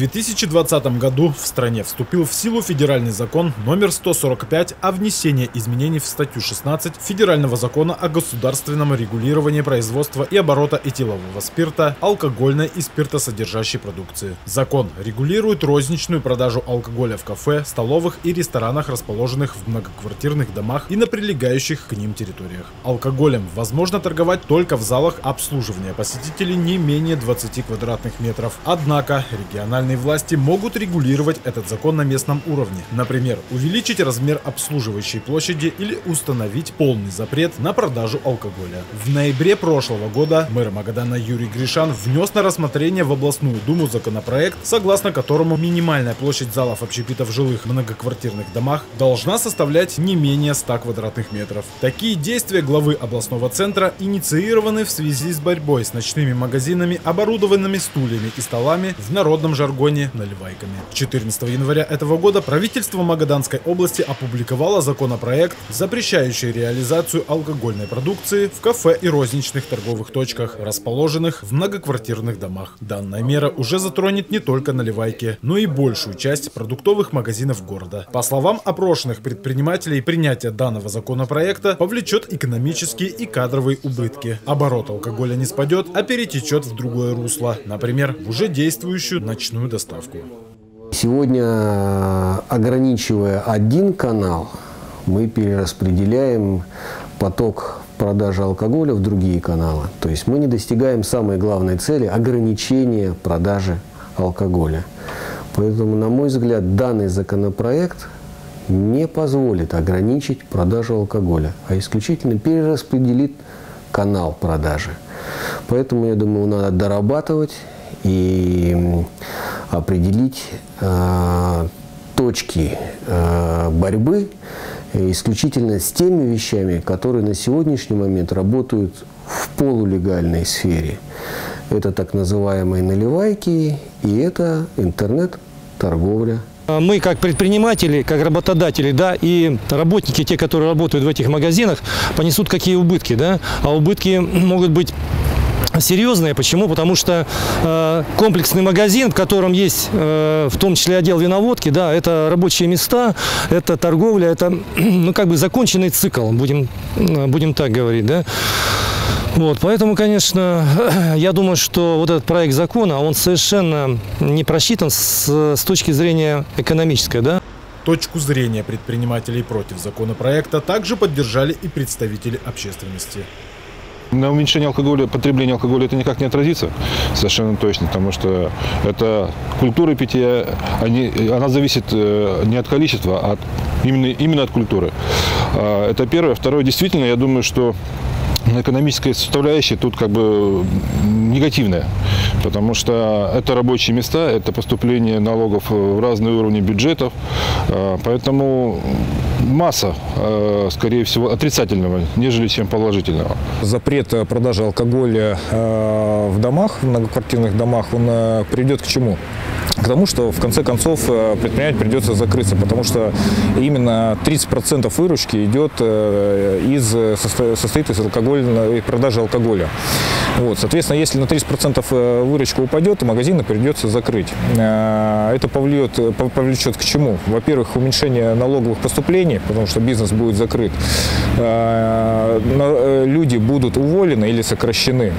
2020 году в стране вступил в силу федеральный закон номер 145 о внесении изменений в статью 16 Федерального закона о государственном регулировании производства и оборота этилового спирта, алкогольной и спиртосодержащей продукции. Закон регулирует розничную продажу алкоголя в кафе, столовых и ресторанах, расположенных в многоквартирных домах и на прилегающих к ним территориях. Алкоголем возможно торговать только в залах обслуживания посетителей не менее 20 квадратных метров. Однако региональные власти могут регулировать этот закон на местном уровне. Например, увеличить размер обслуживающей площади или установить полный запрет на продажу алкоголя. В ноябре прошлого года мэр Магадана Юрий Гришан внес на рассмотрение в областную думу законопроект, согласно которому минимальная площадь залов общепита в жилых многоквартирных домах должна составлять не менее 100 квадратных метров. Такие действия главы областного центра инициированы в связи с борьбой с ночными магазинами, оборудованными стульями и столами в народном народном жаргоне наливайками. 14 января этого года правительство Магаданской области опубликовало законопроект, запрещающий реализацию алкогольной продукции в кафе и розничных торговых точках, расположенных в многоквартирных домах. Данная мера уже затронет не только наливайки, но и большую часть продуктовых магазинов города. По словам опрошенных предпринимателей, принятие данного законопроекта повлечет экономические и кадровые убытки. Оборот алкоголя не спадет, а перетечет в другое русло, например, в уже действующую ночную доставку. Сегодня, ограничивая один канал, мы перераспределяем поток продажи алкоголя в другие каналы. То есть мы не достигаем самой главной цели – ограничения продажи алкоголя. Поэтому, на мой взгляд, данный законопроект не позволит ограничить продажу алкоголя, а исключительно перераспределит канал продажи. Поэтому, я думаю, надо дорабатывать и определить э, точки э, борьбы исключительно с теми вещами, которые на сегодняшний момент работают в полулегальной сфере. Это так называемые наливайки и это интернет-торговля мы как предприниматели, как работодатели, да, и работники, те, которые работают в этих магазинах, понесут какие убытки, да, а убытки могут быть серьезные. Почему? Потому что э, комплексный магазин, в котором есть э, в том числе отдел виноводки, да, это рабочие места, это торговля, это ну, как бы законченный цикл, будем, будем так говорить. Да? Вот, поэтому, конечно, я думаю, что вот этот проект закона, он совершенно не просчитан с, с точки зрения экономической. Да? Точку зрения предпринимателей против законопроекта также поддержали и представители общественности. На уменьшение алкоголя, потребления алкоголя это никак не отразится, совершенно точно, потому что это культура питья, они, она зависит э, не от количества, а от, именно, именно от культуры. А, это первое. Второе, действительно, я думаю, что экономическая составляющая тут как бы негативная, потому что это рабочие места, это поступление налогов в разные уровни бюджетов, а, поэтому масса, а, скорее всего, отрицательного, нежели чем положительного. Запрет продажи алкоголя в домах, в многоквартирных домах, он приведет к чему? К тому, что в конце концов э, предприниматель придется закрыться, потому что именно 30% выручки идет э, из, состоит из алкогольной, продажи алкоголя. Вот, соответственно, если на 30% э, выручка упадет, то магазины придется закрыть. Это повлечет, повлечет к чему? Во-первых, уменьшение налоговых поступлений, потому что бизнес будет закрыт. Люди будут уволены или сокращены.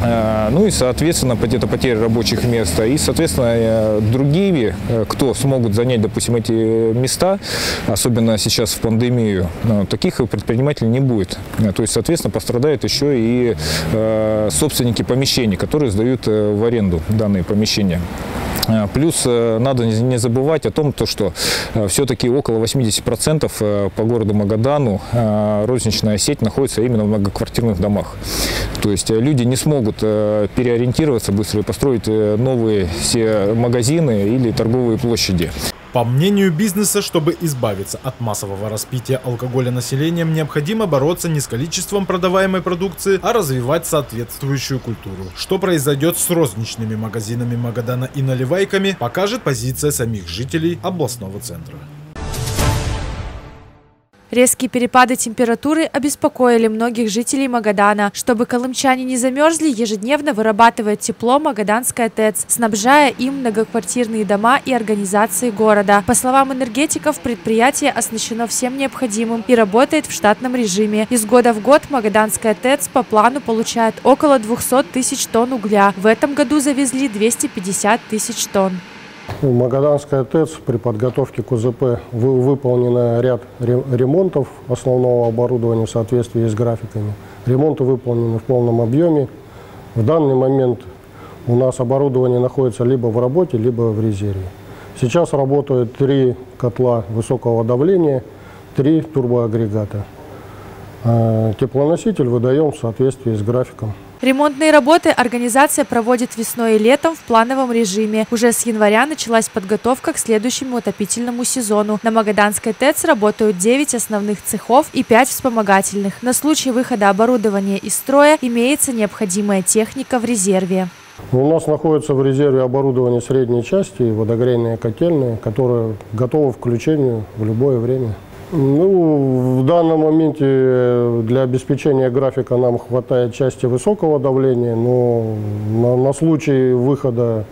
Ну и, соответственно, это потеря рабочих мест. И, соответственно, другими, э, кто смогут занять, допустим, эти места, особенно сейчас в пандемию, э, таких предпринимателей не будет. Э, то есть, соответственно, пострадают еще и собственники помещений, которые сдают в аренду данные помещения. Плюс надо не забывать о том, то, что все-таки около 80% по городу Магадану розничная сеть находится именно в многоквартирных домах. То есть люди не смогут переориентироваться быстро и построить новые все магазины или торговые площади. По мнению бизнеса, чтобы избавиться от массового распития алкоголя населением, необходимо бороться не с количеством продаваемой продукции, а развивать соответствующую культуру. Что произойдет с розничными магазинами Магадана и наливайками, покажет позиция самих жителей областного центра. Резкие перепады температуры обеспокоили многих жителей Магадана. Чтобы колымчане не замерзли, ежедневно вырабатывает тепло Магаданская ТЭЦ, снабжая им многоквартирные дома и организации города. По словам энергетиков, предприятие оснащено всем необходимым и работает в штатном режиме. Из года в год Магаданская ТЭЦ по плану получает около 200 тысяч тонн угля. В этом году завезли 250 тысяч тонн. Магаданская ТЭЦ при подготовке к УЗП выполнено ряд ремонтов основного оборудования в соответствии с графиками. Ремонты выполнены в полном объеме. В данный момент у нас оборудование находится либо в работе, либо в резерве. Сейчас работают три котла высокого давления, три турбоагрегата. А теплоноситель выдаем в соответствии с графиком. Ремонтные работы организация проводит весной и летом в плановом режиме. Уже с января началась подготовка к следующему отопительному сезону. На Магаданской ТЭЦ работают 9 основных цехов и 5 вспомогательных. На случай выхода оборудования из строя имеется необходимая техника в резерве. У нас находится в резерве оборудование средней части водогрейные котельные, которые готовы к включению в любое время. Ну, в данном моменте э, для обеспечения графика нам хватает части высокого давления, но на, на случай выхода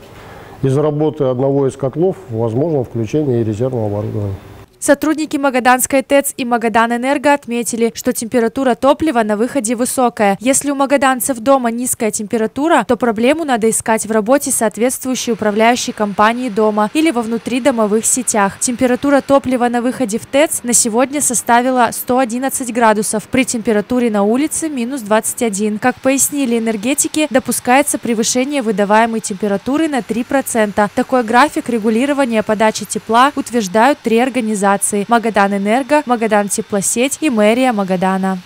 из работы одного из котлов возможно включение и резервного оборудования. Сотрудники Магаданской ТЭЦ и Магадан-Энерго отметили, что температура топлива на выходе высокая. Если у магаданцев дома низкая температура, то проблему надо искать в работе соответствующей управляющей компании дома или во внутридомовых сетях. Температура топлива на выходе в ТЭЦ на сегодня составила 111 градусов, при температуре на улице минус 21. Как пояснили энергетики, допускается превышение выдаваемой температуры на 3%. Такой график регулирования подачи тепла утверждают три организации организации «Магадан Энерго», «Магадан Теплосеть» и мэрия Магадана.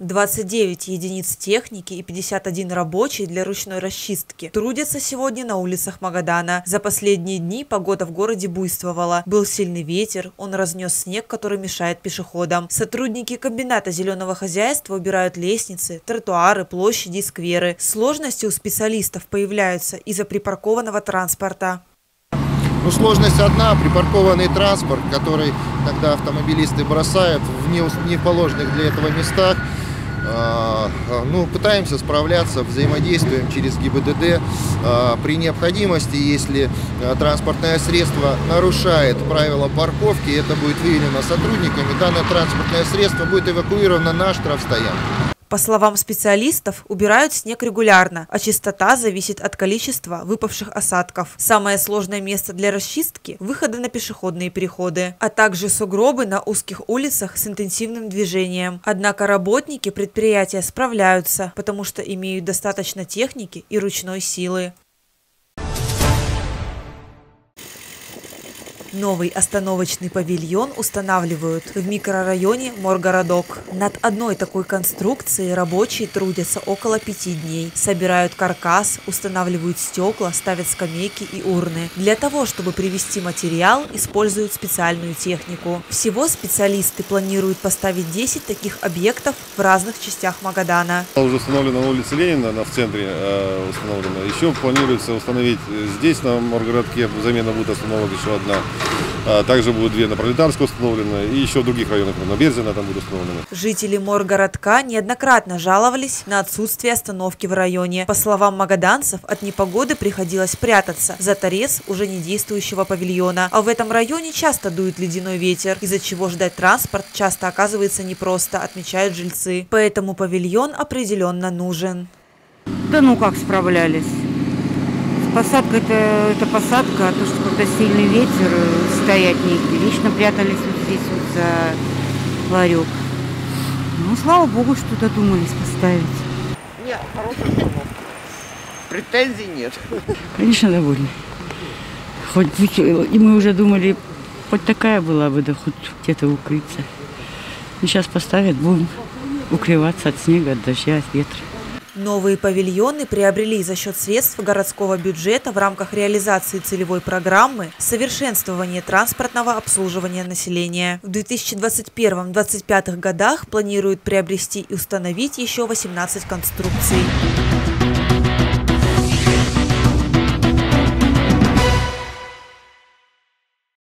29 единиц техники и 51 рабочий для ручной расчистки трудятся сегодня на улицах Магадана. За последние дни погода в городе буйствовала. Был сильный ветер, он разнес снег, который мешает пешеходам. Сотрудники комбината зеленого хозяйства убирают лестницы, тротуары, площади и скверы. Сложности у специалистов появляются из-за припаркованного транспорта. Ну, сложность одна, припаркованный транспорт, который тогда автомобилисты бросают в неположенных для этого местах. А, ну, пытаемся справляться, взаимодействуем через ГИБДД. А, при необходимости, если а, транспортное средство нарушает правила парковки, это будет выявлено сотрудниками, данное транспортное средство будет эвакуировано на штрафстоянку. По словам специалистов, убирают снег регулярно, а чистота зависит от количества выпавших осадков. Самое сложное место для расчистки – выходы на пешеходные переходы, а также сугробы на узких улицах с интенсивным движением. Однако работники предприятия справляются, потому что имеют достаточно техники и ручной силы. Новый остановочный павильон устанавливают в микрорайоне Моргородок. Над одной такой конструкцией рабочие трудятся около пяти дней. Собирают каркас, устанавливают стекла, ставят скамейки и урны. Для того, чтобы привести материал, используют специальную технику. Всего специалисты планируют поставить 10 таких объектов в разных частях Магадана. Уже установлено на улице Ленина, она в центре э, установлена. Еще планируется установить здесь, на Моргородке, замена будет остановок еще одна. А, также будут две на Пролетарской установлены и еще в других районах, на Берзина там будут установлены. Жители Моргородка неоднократно жаловались на отсутствие остановки в районе. По словам магаданцев, от непогоды приходилось прятаться за торец уже не действующего павильона. А в этом районе часто дует ледяной ветер, из-за чего ждать транспорт часто оказывается непросто, отмечают жильцы. Поэтому павильон определенно нужен. Да ну как справлялись. Посадка это, это посадка, а то, что когда сильный ветер, стоять негде. Вечно прятались вот здесь вот за ларек. Ну, слава богу, что додумались поставить. Нет, установка. Претензий нет. Конечно, довольны. Хоть и мы уже думали, хоть такая была бы, да хоть где-то укрыться. И сейчас поставят, будем укрываться от снега, от дождя, от ветра. Новые павильоны приобрели за счет средств городского бюджета в рамках реализации целевой программы «Совершенствование транспортного обслуживания населения». В 2021-2025 годах планируют приобрести и установить еще 18 конструкций.